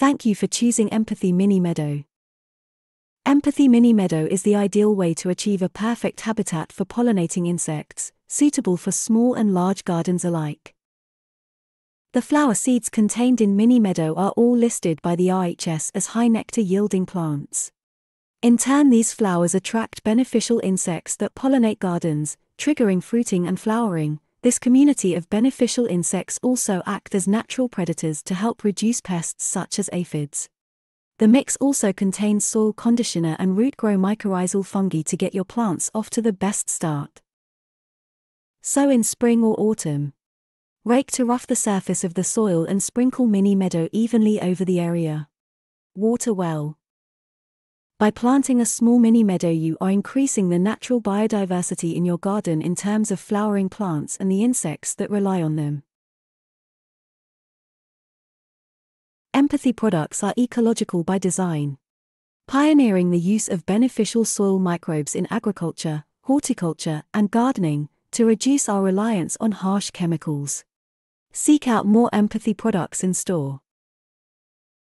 Thank you for choosing Empathy Mini Meadow. Empathy Mini Meadow is the ideal way to achieve a perfect habitat for pollinating insects, suitable for small and large gardens alike. The flower seeds contained in Mini Meadow are all listed by the RHS as high nectar yielding plants. In turn, these flowers attract beneficial insects that pollinate gardens, triggering fruiting and flowering. This community of beneficial insects also act as natural predators to help reduce pests such as aphids. The mix also contains soil conditioner and rootgrow mycorrhizal fungi to get your plants off to the best start. Sow in spring or autumn. Rake to rough the surface of the soil and sprinkle mini meadow evenly over the area. Water well. By planting a small mini meadow, you are increasing the natural biodiversity in your garden in terms of flowering plants and the insects that rely on them. Empathy products are ecological by design. Pioneering the use of beneficial soil microbes in agriculture, horticulture, and gardening to reduce our reliance on harsh chemicals. Seek out more empathy products in store.